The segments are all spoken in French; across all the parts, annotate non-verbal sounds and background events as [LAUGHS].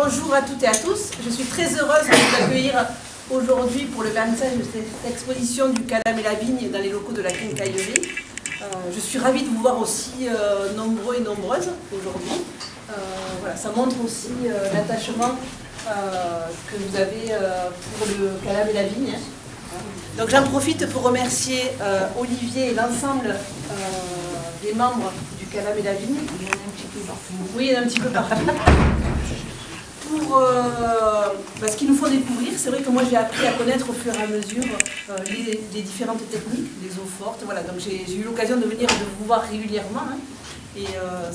Bonjour à toutes et à tous. Je suis très heureuse de vous accueillir aujourd'hui pour le vernissage de cette exposition du Calam et la Vigne dans les locaux de la quincaillerie. Euh, je suis ravie de vous voir aussi euh, nombreux et nombreuses aujourd'hui. Euh, voilà, ça montre aussi l'attachement que vous avez pour le Calam et la Vigne. Donc j'en profite pour remercier Olivier et l'ensemble des membres du Calam et la Vigne. Il y en a un petit peu partout. Oui, il y en a un petit peu partout. [LAUGHS] Pour euh, ce qu'ils nous font découvrir, c'est vrai que moi j'ai appris à connaître au fur et à mesure euh, les, différentes techniques, les eaux fortes. Voilà, donc j'ai eu l'occasion de venir de vous voir régulièrement. hein. et euh,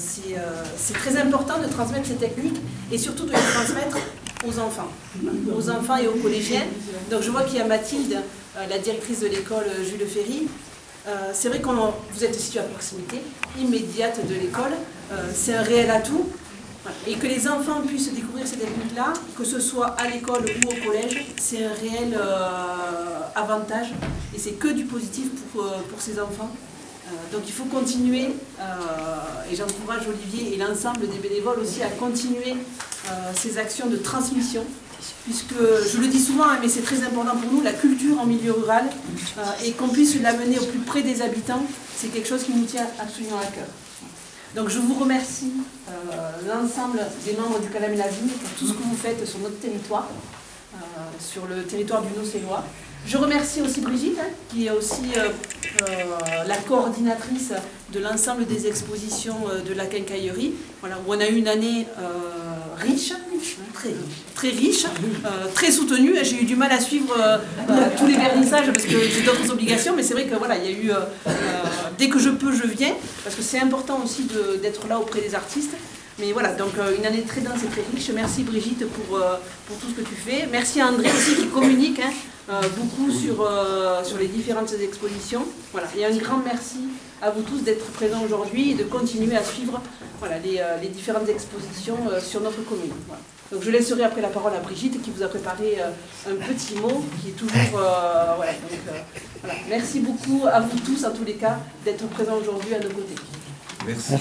c'est très important de transmettre ces techniques et surtout de les transmettre aux enfants, aux enfants et aux collégiens. Donc je vois qu'il y a Mathilde, la directrice de l'école Jules Ferry. C'est vrai que vous êtes situé à proximité immédiate de l'école. C'est un réel atout. Et que les enfants puissent découvrir ces techniques-là, que ce soit à l'école ou au collège, c'est un réel euh, avantage. Et c'est que du positif pour, euh, pour ces enfants. Euh, donc il faut continuer, et j'encourage Olivier et l'ensemble des bénévoles aussi à continuer ces actions de transmission, puisque je le dis souvent, hein, mais c'est très important pour nous, la culture en milieu rural, et qu'on puisse l'amener au plus près des habitants, c'est quelque chose qui nous tient absolument à cœur. Donc je vous remercie, euh, l'ensemble des membres du Calam et la Vigne, pour tout ce que vous faites sur notre territoire, euh, sur le territoire du Nocélois. Je remercie aussi Brigitte, hein, qui est aussi euh, la coordinatrice de l'ensemble des expositions de la quincaillerie, voilà, où on a eu une année riche, très, très riche, très soutenue. J'ai eu du mal à suivre tous les vernissages parce que j'ai d'autres obligations, mais c'est vrai que voilà, il y a eu, dès que je peux, je viens, parce que c'est important aussi d'être là auprès des artistes. Mais voilà, donc euh, une année très dense et très riche. Merci Brigitte pour, euh, pour tout ce que tu fais. Merci à André aussi qui communique hein, euh, beaucoup sur, sur les différentes expositions. Voilà, et un grand merci à vous tous d'être présents aujourd'hui et de continuer à suivre voilà, les, les différentes expositions sur notre commune. Voilà. Donc je laisserai après la parole à Brigitte qui vous a préparé un petit mot qui est toujours... voilà, donc, euh, voilà. Merci beaucoup à vous tous en tous les cas d'être présents aujourd'hui à nos côtés. Merci.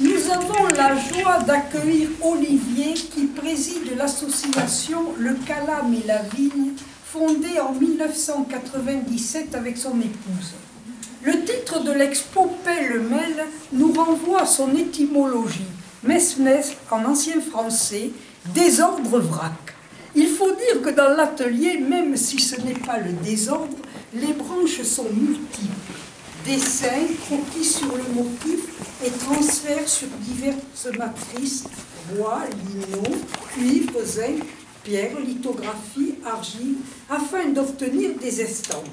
Nous avons la joie d'accueillir Olivier qui préside l'association Le Calam et la Vigne, fondée en 1997 avec son épouse. Le titre de l'expo Pêle-mêle nous renvoie à son étymologie, mes-mes en ancien français, désordre vrac. Il faut dire que dans l'atelier, même si ce n'est pas le désordre, les branches sont multiples. Dessins, croquis sur le motif et transferts sur diverses matrices, bois, lino, cuivre, zinc, pierre, lithographie, argile, afin d'obtenir des estampes.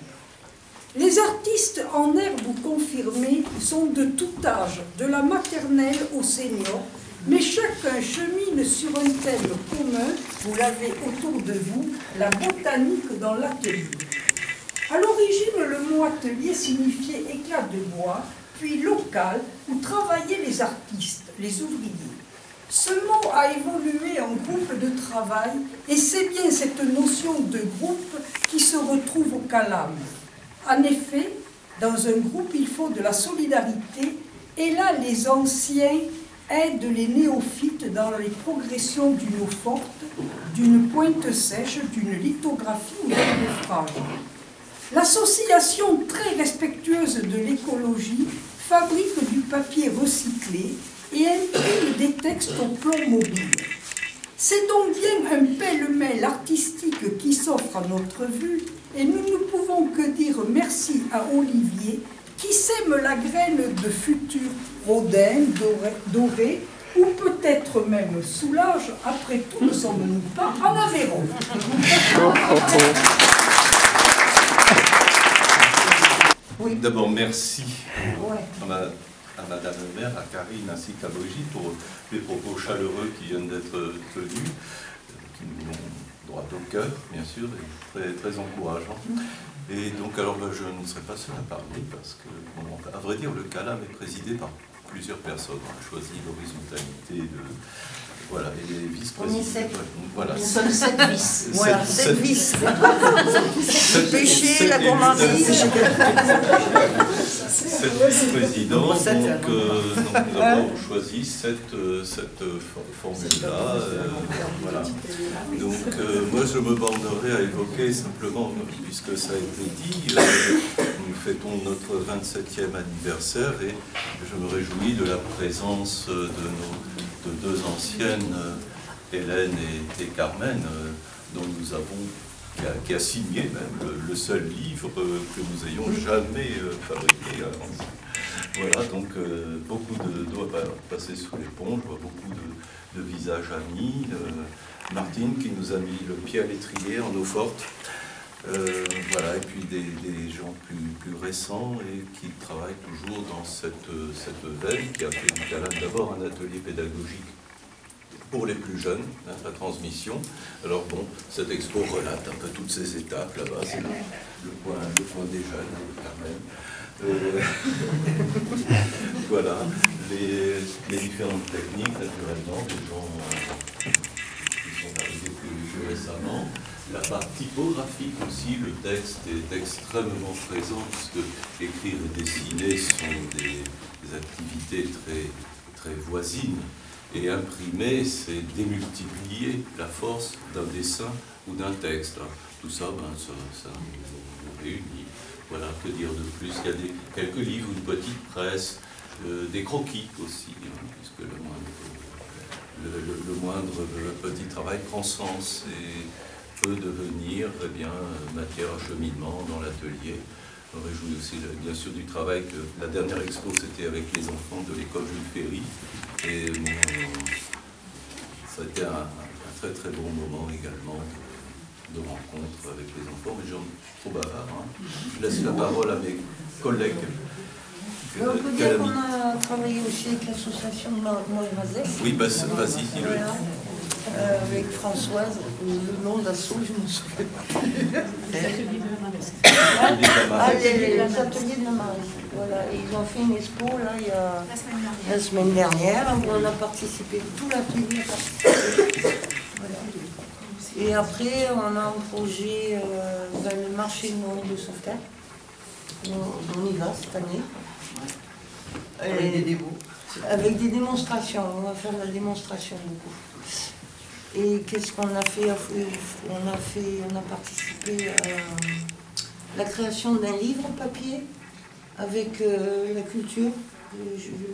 Les artistes en herbe confirmés sont de tout âge, de la maternelle au senior, mais chacun chemine sur un thème commun, vous l'avez autour de vous, la botanique dans l'atelier. À l'origine, le mot atelier signifiait éclat de bois, puis local, où travaillaient les artistes, les ouvriers. Ce mot a évolué en groupe de travail, et c'est bien cette notion de groupe qui se retrouve au calame. En effet, dans un groupe, il faut de la solidarité, et là, les anciens aident les néophytes dans les progressions d'une eau forte, d'une pointe sèche, d'une lithographie ou d'un ouvrage. L'association très respectueuse de l'écologie fabrique du papier recyclé et imprime des textes au plomb mobile. C'est donc bien un pêle-mêle artistique qui s'offre à notre vue et nous ne pouvons que dire merci à Olivier qui sème la graine de futurs rodins dorés, ou peut-être même soulage, après tout ne sommes-nous pas en Aveyron. D'abord, merci Ouais. À Madame le maire, à Karine ainsi qu'à Brigitte pour les propos chaleureux qui viennent d'être tenus, qui nous vont droit au cœur, bien sûr, et très, très encourageants. Et donc, alors, ben, je ne serai pas seul à parler parce que, bon, à vrai dire, le CALAM est présidé par plusieurs personnes. On a choisi l'horizontalité de. Voilà, et les vice-présidents. Voilà. Nous sommes sept vices. [LAUGHS] Voilà, sept- vices. Péché, la gourmandise. [LAUGHS] sept vice-présidents. Donc, euh, donc, nous avons choisi cette, euh, cette formule-là. euh, voilà. Donc, euh, moi, je me bornerai à évoquer simplement, puisque ça a été dit, euh, nous fêtons notre 27e anniversaire et je me réjouis de la présence euh, de nos de deux anciennes, euh, Hélène et, et Carmen, euh, dont nous avons qui a, qui a signé même le, le seul livre euh, que nous ayons jamais euh, fabriqué. avant. Voilà, donc euh, beaucoup de doigts pa- passés sous l'éponge, beaucoup de, de visages amis. euh, Martine qui nous a mis le pied à l'étrier en eau forte. Euh, voilà, et puis des, des gens plus, plus récents et qui travaillent toujours dans cette, euh, cette veine, qui a fait du d'abord un atelier pédagogique pour les plus jeunes, hein, la transmission. Alors bon, cette expo relate un peu toutes ces étapes là-bas, c'est le, point, des jeunes, quand même. Euh, [LAUGHS] voilà, les, différentes techniques, naturellement, des gens euh, qui sont arrivés plus, récemment. La part typographique aussi, le texte est extrêmement présent, puisque écrire et dessiner sont des, activités très voisines. Et imprimer, c'est démultiplier la force d'un dessin ou d'un texte. Tout ça, ben, ça, ça réunit. Voilà, que dire de plus? Il y a des, quelques livres, une petite presse, euh, des croquis aussi, hein, puisque le moindre, le, moindre petit travail prend sens et peut devenir eh bien, matière à cheminement dans l'atelier. Je me réjouis aussi euh, bien sûr du travail que la dernière expo c'était avec les enfants de l'école Jules Ferry. Et bon, ça a été un, un très très bon moment également de, de rencontre avec les enfants, mais j'en trop bavard. hein. Je laisse la parole à mes collègues. Mais on peut dire qu'on a travaillé aussi avec l'association de Montréal. Oui, bah, vas-y. Voilà. Euh, avec Françoise, le nom d'assaut, je me souviens. Mal. Ah, les, les ateliers de la Marie. Voilà, et ils ont fait une expo là, il y a la semaine dernière, où on a participé, tout l'atelier a participé. Voilà. Et après, on a un projet, euh, ben, le marché de Noël de Sauveterre. On, on y va cette année. Avec des dévots. Avec des démonstrations, on va faire de la démonstration beaucoup. Et qu'est-ce qu'on a fait On a fait, on a participé à la création d'un livre papier avec euh, la culture.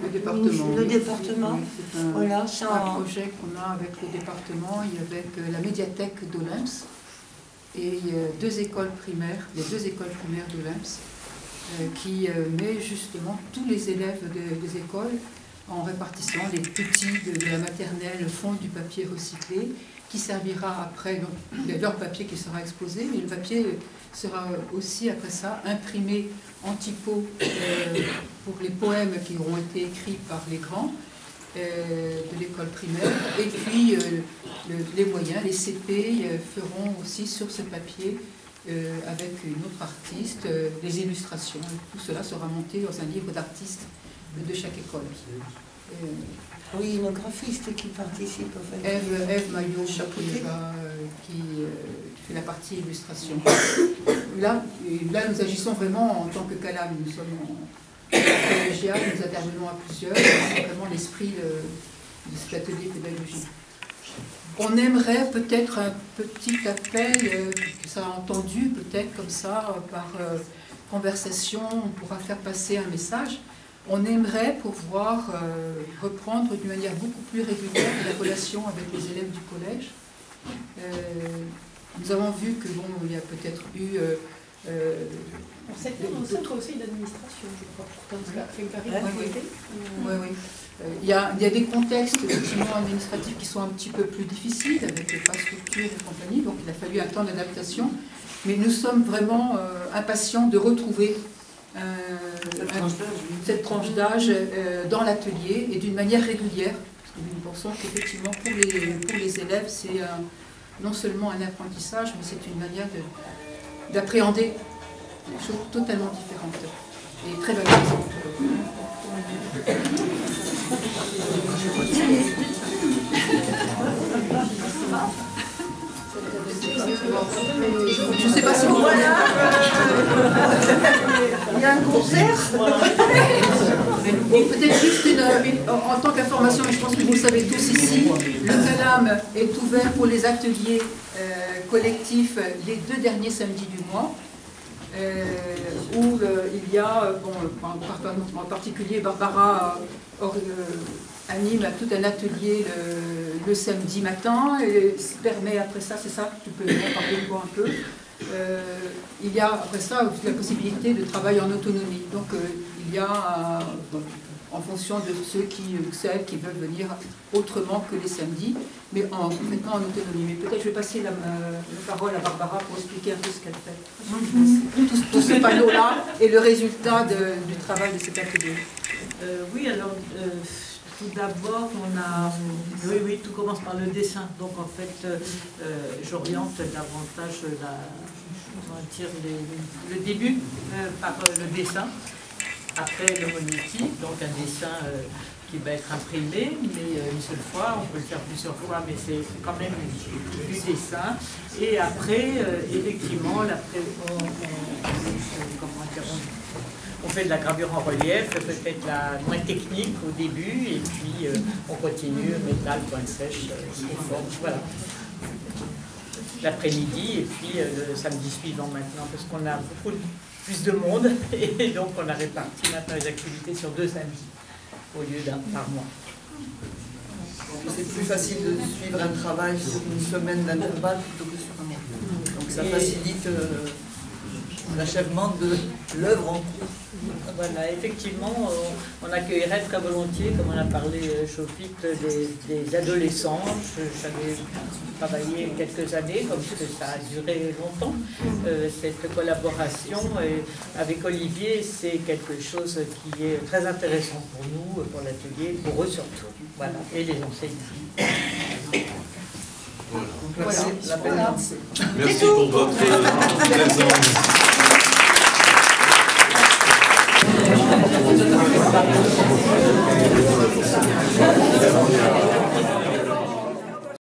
Le département. Le département. C'est un, Voilà, c'est un un, projet qu'on a avec le département et avec euh, la médiathèque d'Olymps et euh, deux écoles primaires, les deux écoles primaires d'Olymps, euh, qui euh, met justement tous les élèves de- des écoles en répartissant les petits de, la maternelle font du papier recyclé qui servira après, donc il leur papier qui sera exposé, mais le papier sera aussi après ça imprimé en typo euh, pour les poèmes qui auront été écrits par les grands euh, de l'école primaire. Et puis euh, le- les moyens, les CP feront aussi sur ce papier avec une autre artiste les illustrations. Tout cela sera monté dans un livre d'artistes de chaque école. Euh, oui, une graphiste qui participe. En fait. Eve, Eve Maillot, Chaque qui, côté. va, euh, qui, euh, qui fait la partie illustration. Là, là, nous agissons vraiment en tant que Calam. Nous sommes en collégial, nous intervenons à plusieurs. C'est vraiment l'esprit de, cet atelier pédagogique. On aimerait peut-être un petit appel, que ça a entendu peut-être comme ça, par conversation, on pourra faire passer un message. On aimerait pouvoir euh, reprendre d'une manière beaucoup plus régulière la relation avec les élèves du collège. Euh, nous avons vu que bon, il y a peut-être eu euh, euh, On sait on sait aussi d'administration, je crois, Ouais, oui. Oui, oui. Euh, Il y, a, il y a des contextes effectivement administratifs qui sont un petit peu plus difficiles avec les infrastructures et compagnie, donc il a fallu un temps d'adaptation. Mais nous sommes vraiment euh, impatients de retrouver euh, cette tranche d'âge euh, dans l'atelier et d'une manière régulière. Parce que nous pensons qu'effectivement pour les, pour les élèves, c'est non seulement un apprentissage, mais c'est une manière de- d'appréhender des choses totalement différentes et très valorisantes. Je ne sais pas si vous [LAUGHS] Il y a un conseil Peut-être juste une, en, tant qu'information, mais je pense que vous le savez tous ici, le CALAM est ouvert pour les ateliers euh, collectifs les deux derniers samedis du mois. Euh, où il y a, bon, en particulier Barbara euh, anime tout un atelier le, samedi matin et permet après ça, c'est ça, tu peux en parler un peu. Euh, il y a après ça la possibilité de travailler en autonomie. Donc il y a en fonction de ceux qui, celles qui veulent venir autrement que les samedis, mais en, complètement en autonomie. Mais peut-être je vais passer la, parole à Barbara pour expliquer un peu ce qu'elle fait. Tout, ce panneau-là et le résultat du travail de cet atelier. Euh, oui, alors euh, tout d'abord, on a. Oui, oui, tout commence par le dessin. Donc en fait, euh, j'oriente davantage la, le début par le dessin. Après le monotype, donc un dessin euh, qui va être imprimé, mais euh, une seule fois, on peut le faire plusieurs fois, mais c'est quand même du dessin. Et après, euh, effectivement, on, fait de la gravure en relief, peut-être la moins technique au début, et puis on continue, métal, point sèche, voilà l'après-midi et puis le samedi suivant maintenant parce qu'on a beaucoup plus de monde [LAUGHS] et donc on a réparti maintenant les activités sur deux samedis au lieu d'un par mois. C'est plus facile de suivre un travail sur une semaine d'intervalle plutôt que sur un mois. Donc ça facilite euh, l'achèvement de l'œuvre en cours. Voilà, effectivement, on, accueillerait très volontiers, comme on a parlé, euh, Chopit, des, adolescents. J'avais travaillé quelques années, comme que ça a duré longtemps, euh, cette collaboration. avec Olivier, c'est quelque chose qui est très intéressant pour nous, pour l'atelier, pour eux surtout. Voilà, et les enseignants. Voilà. Merci pour votre présence. [LAUGHS] 감사합니다.